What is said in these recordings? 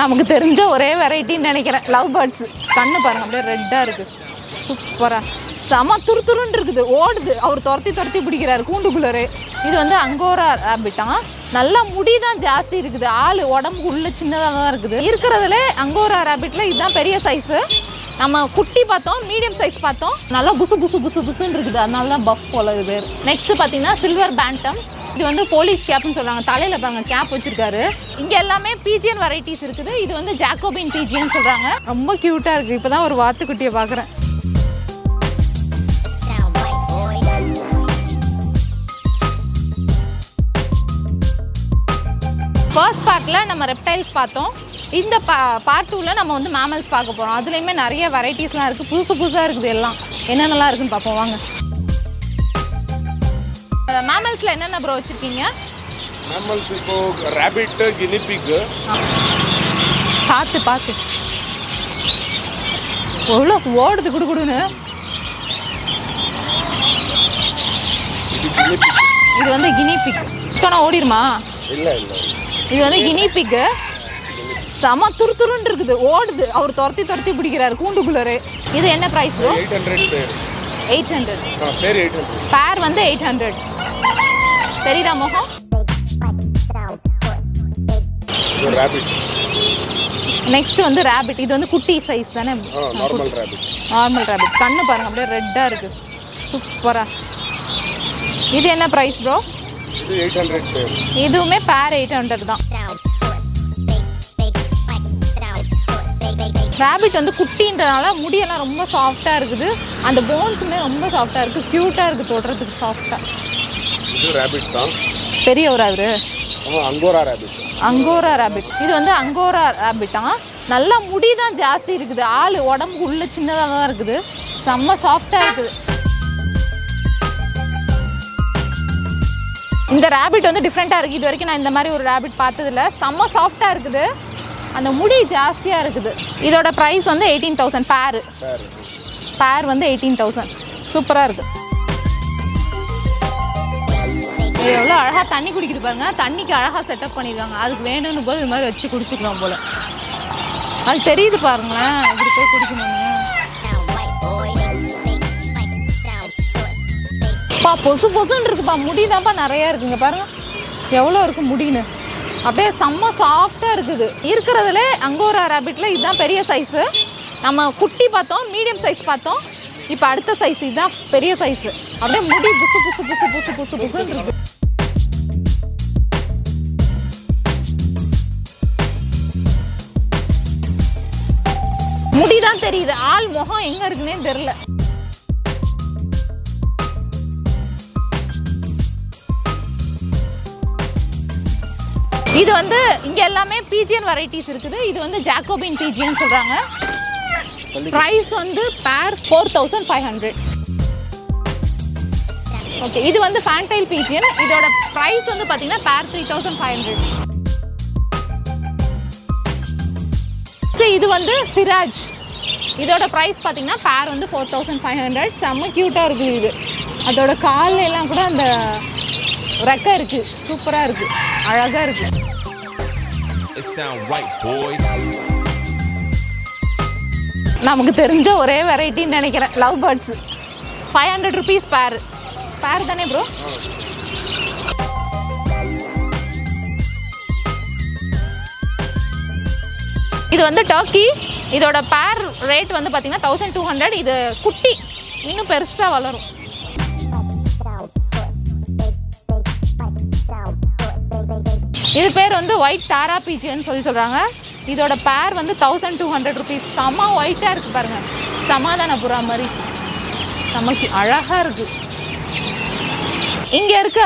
நமக்கு தெரிஞ்ச ஒரே வெரைட்டின்னு நினைக்கிறேன். லவ் பேர்ட்ஸ் கண்ணு பாருங்க அப்படியே ரெட்டாக இருக்கு. சூப்பராக செம துருத்துருன்னு இருக்குது. ஓடுது. அவர் துரத்தி துரத்தி பிடிக்கிறாரு கூண்டுக்குள்ளரே. இது வந்து அங்கோரா ரேபிட்டான் நல்லா முடி தான் ஜாஸ்தி இருக்குது. ஆள் உடம்பு உள்ள சின்னதாக தான் இருக்குது. இருக்கிறதுல அங்கோரா ரேபிட்ல இதுதான் பெரிய சைஸு நம்ம குட்டி பார்த்தோம் மீடியம் சைஸ் பார்த்தோம். நல்லா புசு புசு புசு புசுன்னு இருக்குது. அதனால தான் பஃப் போல இது. பேர் நெக்ஸ்ட் பார்த்தீங்கன்னா சில்வர் பேண்டம் இது வந்து போலீஸ் கேப்னு சொல்றாங்க. தலையில பாருங்க கேப் வச்சிருக்காரு. இங்க எல்லாமே பீஜியன் வெரைட்டிஸ் இருக்குது. இது வந்து ஜாக்கோபின் பீஜியன் சொல்றாங்க. ரொம்ப கியூட்டா இருக்கு. இப்பதான் ஒரு வாத்துக்குட்டியை boy. ஃபர்ஸ்ட் பார்ட்டில் நம்ம ரெப்டைல்ஸ் பார்த்தோம். இந்த பா பார்ட் டூவில் நம்ம வந்து மேமல்ஸ் பார்க்க போகிறோம் அதுலேயுமே நிறைய வெரைட்டிஸ்லாம் இருக்குது புதுசு புதுசாக இருக்குது எல்லாம். என்னென்னலாம் இருக்குன்னு பார்ப்போம். வாங்க. மேமல்ஸில் என்னென்ன ப்ரோ வச்சுருக்கீங்க? மேமல்ஸ் இப்போ ரேபிட்டு கினிபிக்கு பார்த்து பார்த்து. எவ்வளோ ஓடுது குடு குடுனு இது வந்து கினிபிக் ஓடிடுமா இல்லை இல்லை இது வந்து கினிபிக்கு செம துரு துருன்னு இருக்குது. ஓடுது. அவர் துரத்தி துரத்தி பிடிக்கிறாரு. கூண்டுக்குள்ளரே. இது என்ன ப்ரைஸ் ப்ரோ. எயிட் ஹண்ட்ரட் பேர் வந்து எயிட் ஹண்ட்ரட் தெரியுதா மோகம் நெக்ஸ்ட் வந்து ரேபிட் இது வந்து குட்டி சைஸ் தானே? நார்மல் ரேபிட் நார்மல் ரேபிட் கண்ணு பாருங்க. அப்படியே ரெட்டாக இருக்கு. சூப்பரா இது என்ன ப்ரைஸ் ப்ரோ இது எயிட் ஹண்ட்ரட் பேர். இதுவுமே பேர் எயிட் ஹண்ட்ரட் தான். ரேபிட் வந்து குட்டின்றனால முடியெல்லாம் ரொம்ப சாஃப்டாக இருக்குது. அந்த போன்ஸுமே ரொம்ப சாஃப்டாக இருக்குது க்யூட்டாக இருக்குது தொடுறதுக்கு சாஃப்டாக இது ரேபிட் தான். பெரியவர் அவரு ஆமா அங்கோரா ரேபிட் அங்கோரா ரேபிட் இது வந்து அங்கோரா ரேபிட்டா நல்லா முடி தான் ஜாஸ்தி இருக்குது. ஆள் உடம்பு உள்ள சின்னதாக தான் இருக்குது. செம்ம சாஃப்டாக இருக்குது. இந்த ரேபிட் வந்து டிஃப்ரெண்ட்டாக இருக்குது இது வரைக்கும் நான் இந்த மாதிரி ஒரு ரேபிட் பார்த்ததில்ல. செம்ம சாஃப்டாக இருக்குது. அந்த முடி ஜாஸ்தியாக இருக்குது. இதோட ப்ரைஸ் வந்து எயிட்டீன் தௌசண்ட் பேரு பேர் பேர் வந்து எயிட்டீன் தௌசண்ட் சூப்பராக இருக்குது இது எவ்வளோ அழகாக தண்ணி குடிக்குது பாருங்க. தண்ணிக்கு அழகாக செட்டப் பண்ணிடுவாங்க அதுக்கு வேணும்னு போது இது மாதிரி வச்சு குடிச்சுக்கலாம் போல். அது தெரியுது பாருங்களேன். இப்படி போய் குடிக்கணும்னு. பா பொசு பொசுன்னு இருக்குப்பா. முடி தான்ப்பா நிறையா இருக்குங்க பாருங்க. எவ்வளோ இருக்கும் முடின்னு? அப்படியே செம்ம சாஃப்டாக இருக்குது. இருக்கிறதுல அங்கோரா ரேபிட்டில் இதுதான் பெரிய சைஸு நம்ம குட்டி பார்த்தோம் மீடியம் சைஸ் பார்த்தோம். இப்போ அடுத்த சைஸ் இதுதான் பெரிய சைஸு அப்படியே முடி புசு புசு புசு புசு புசு புசு இருக்குது முடி தான் தெரியுது. ஆள் முகம் எங்கே இருக்குன்னே தெரில இது வந்து இங்க எல்லாமே பீஜியன் வெரைட்டிஸ் இருக்குது. இது வந்து ஜாக்கோபின் பீஜியன் சொல்றாங்க. பிரைஸ் வந்து pair four thousand five hundred okay இது வந்து ஃபேன்டைல் பீஜியன் இதோட பிரைஸ் வந்து பார்த்தீங்கன்னா பேர் த்ரீ தௌசண்ட் ஃபைவ் ஹண்ட்ரட் இது வந்து சிராஜ் இதோட ப்ரைஸ் பார்த்தீங்கன்னா பேர் வந்து ஃபோர் தௌசண்ட் ஃபைவ் ஹண்ட்ரட் செம்ம க்யூட்டாக இருக்குது இது. அதோட கால்ல எல்லாம் கூட அந்த ரெக்கை இருக்குது சூப்பராக இருக்குது அழகாக இருக்குது. நமக்கு தெரிஞ்ச ஒரே வெரைட்டின்னு நினைக்கிறேன். Love birds five hundred rupees pair pair தானே ப்ரோ இது வந்து டர்க்கி இதோட பேர் ரேட் வந்து பார்த்தீங்கன்னா தௌசண்ட் டூ ஹண்ட்ரட் இது குட்டி. இன்னும் பெருசாக வளரும். இது பேர் வந்து ஒயிட் தாரா பீச்சின்னு சொல்லி சொல்கிறாங்க இதோட பேர் வந்து தௌசண்ட் டூ ஹண்ட்ரட் ருபீஸ் செம்ம ஒயிட்டாக இருக்குது பாருங்கள் சமாதான புறா மாதிரி. நமக்கு அழகாக இருக்குது இங்கே இருக்க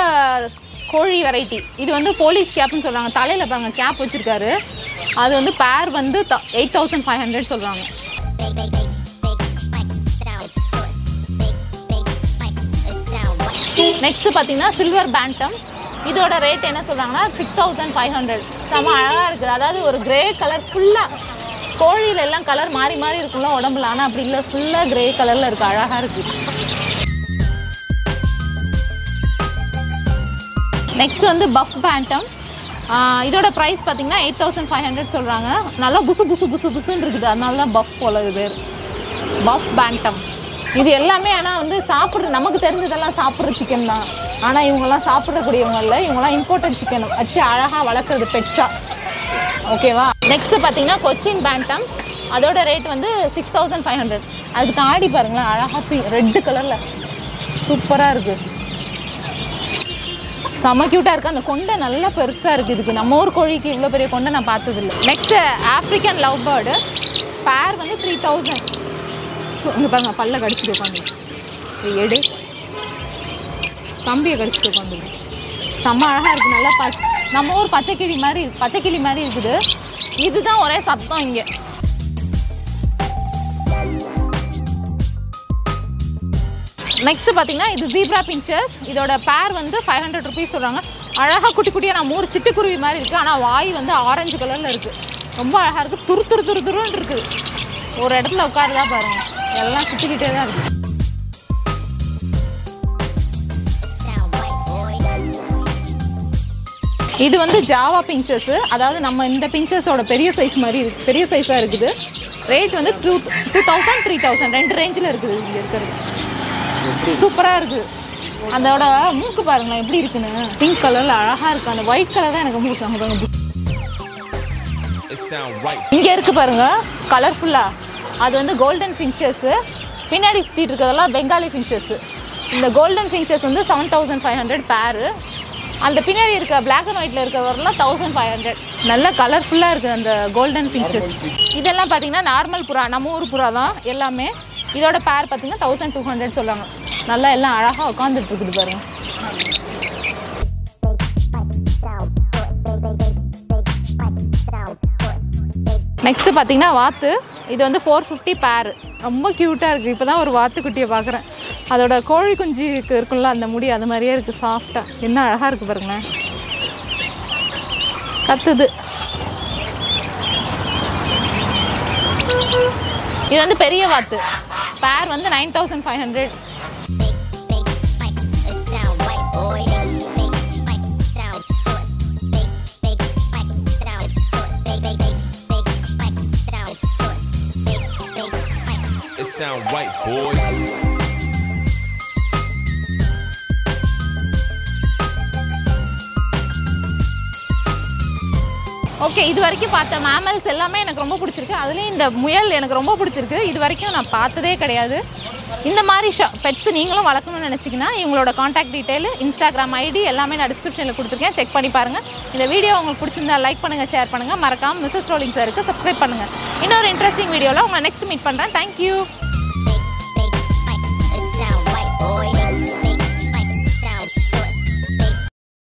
கோழி வெரைட்டி இது வந்து போலீஸ் கேப்னு சொல்கிறாங்க தலையில் பாருங்கள் கேப் வச்சுருக்காரு. அது வந்து பேர் வந்து எயிட் தௌசண்ட் ஃபைவ் ஹண்ட்ரட் சொல்கிறாங்க நெக்ஸ்ட் பார்த்தீங்கன்னா சில்வர் பேண்டம் இதோட ரேட் என்ன சொல்கிறாங்கன்னா சிக்ஸ் தௌசண்ட் ஃபைவ் ஹண்ட்ரட் செம்ம அழகாக இருக்குது. அதாவது ஒரு கிரே கலர் ஃபுல்லாக கோழியில எல்லாம் கலர் மாறி மாறி இருக்கும்ல உடம்புல. ஆனால் அப்படி இல்லை. ஃபுல்லாக கிரே கலரில் இருக்குது அழகாக இருக்குது நெக்ஸ்ட் வந்து பஃப் பேண்டம் இதோட ப்ரைஸ் பார்த்தீங்கன்னா எயிட் தௌசண்ட் ஃபைவ் ஹண்ட்ரட் சொல்கிறாங்க நல்லா புசு புசு புசு புசுன்னு இருக்குது. அதனால தான் பஃப் போல இது பேர். பஃப் பேண்டம் இது எல்லாமே ஆனால் வந்து சாப்பிட்ற நமக்கு தெரிஞ்சதெல்லாம் சாப்பிட்ற சிக்கன் தான். ஆனால் இவங்கெல்லாம் சாப்பிடக்கூடியவங்க இல்லை. இவங்கெல்லாம் இம்போர்ட்டட் சிக்கன் வச்சு அழகாக வளர்க்குறது பெட்ஸாக ஓகேவா நெக்ஸ்ட்டு பார்த்தீங்கன்னா கொச்சின் பேண்டம் அதோட ரேட் வந்து சிக்ஸ் தௌசண்ட் ஃபைவ் ஹண்ட்ரட் அதுக்கு ஆடி பாருங்களேன் அழகாக பி ரெட்டு கலரில் சூப்பராக இருக்குது செம்ம க்யூட்டாக இருக்குது அந்த கொண்டை நல்லா பெருசாக இருக்குது இதுக்கு. நம்ம ஊர் கோழிக்கு இவ்வளோ பெரிய கொண்டை நான் பார்த்ததில்லை. நெக்ஸ்ட்டு ஆஃப்ரிக்கன் லவ் பேர்டு பேர் வந்து த்ரீ தௌசண்ட் ஸோ இங்கே பாருங்க பல்ல கடிச்சிட்டு உட்காந்து எடு. கம்பியை கடிச்சிட்டு உட்காந்து செம்ம அழகாக இருக்குது நல்லா ப நம்ம ஊர் பச்சைக்கிளி மாதிரி பச்சைக்கிளி மாதிரி இருக்குது. இதுதான் ஒரே சத்தம் இங்கே. நெக்ஸ்ட் பார்த்தீங்கன்னா இது ஜீப்ரா பிஞ்சர்ஸ் இதோட பேர் வந்து ஃபைவ் ஹண்ட்ரட் ருபீஸ் சொல்கிறாங்க அழகாக குட்டி குட்டியாக நம்ம ஊர் சிட்டுக்குருவி மாதிரி இருக்குது ஆனால் வாய் வந்து ஆரஞ்சு கலரில் இருக்குது ரொம்ப அழகாக இருக்குது துரு துரு துரு துருன்னு இருக்குது ஒரு இடத்துல உட்காருதா பாருங்கள் எல்லாம் சுற்றிக்கிட்டே தான் இருக்குது இது வந்து ஜாவா பிஞ்சர்ஸ் அதாவது நம்ம இந்த பிஞ்சர்ஸோட பெரிய சைஸ் மாதிரி இருக்கு பெரிய சைஸாக இருக்குது. ரேட் வந்து two two thousand three thousand ரெண்டு ரேஞ்சில் இருக்குது இங்கே இருக்கிறது. சூப்பராக இருக்குது அதோட மூக்கு பாருங்களேன் எப்படி இருக்குன்னு. பிங்க் கலரில் அழகாக இருக்குது அந்த ஒயிட் கலர் தான் எனக்கு மூக்கு அங்கே. இங்கே இருக்கு பாருங்க கலர்ஃபுல்லாக அது வந்து கோல்டன் ஃபின்ச்சர்ஸு பின்னாடி சுற்றிட்டு இருக்கிறதெல்லாம் பெங்காலி ஃபின்ச்சர்ஸு இந்த கோல்டன் ஃபின்ச்சர்ஸ் வந்து செவன் தௌசண்ட் ஃபைவ் ஹண்ட்ரட் பேரு அந்த பின்னாடி இருக்க பிளாக் அண்ட் ஒயிட்டில் இருக்கிறவரெல்லாம் தௌசண்ட் ஃபைவ் ஹண்ட்ரட் நல்ல கலர்ஃபுல்லாக இருக்குது அந்த கோல்டன் ஃபின்ச்சர்ஸ் இதெல்லாம் பார்த்தீங்கன்னா நார்மல் புறா நம்ம ஊர் புறா தான் எல்லாமே. இதோட பேர் பார்த்தீங்கன்னா தௌசண்ட் டூ ஹண்ட்ரட் சொல்லுவாங்க நல்லா எல்லாம் அழகாக உட்காந்துட்டு இருக்குது பாருங்க. நெக்ஸ்ட் பார்த்தீங்கன்னா வாத்து. இது வந்து ஃபோர் ஃபிஃப்டி பேர் ரொம்ப க்யூட்டாக இருக்குது இப்போ தான் ஒரு வாத்துக்குட்டியை பார்க்குறேன் அதோட கோழி குஞ்சுக்கு இருக்குல்ல அந்த முடி அது மாதிரியே இருக்குது சாஃப்டாக என்ன அழகாக இருக்குது பாருங்களேன். கத்துது. இது வந்து பெரிய வாத்து. பேர் வந்து nine thousand five hundred sound right, boy. Okay இது வரைக்கும் பார்த்த மேமல்ஸ் எல்லாமே எனக்கு ரொம்ப பிடிச்சிருக்கு. அதுலேயும் இந்த முயல் எனக்கு ரொம்ப பிடிச்சிருக்கு. இது வரைக்கும் நான் பார்த்ததே கிடையாது. இந்த மாதிரி ஷா பெட்ஸ் நீங்களும் வளர்க்கணும்னு நினச்சிங்கன்னா இவங்களோட காண்டாக்ட் டீட்டெயில் இன்ஸ்டாகிராம் ஐடி எல்லாமே நான் டிஸ்கிரிப்ஷனில் கொடுத்துருக்கேன். செக் பண்ணி பாருங்கள் இந்த வீடியோ உங்களுக்கு பிடிச்சிருந்தா லைக் பண்ணுங்கள் ஷேர் பண்ணுங்கள் மறக்காமல் மிஸ்ஸஸ் ரோலிங் சாருக்கு சப்ஸ்கிரைப் பண்ணுங்கள் இன்னொரு இன்ட்ரெஸ்டிங் வீடியோவில் உங்களை நெக்ஸ்ட் மீட் பண்ணுறேன் தேங்க்யூ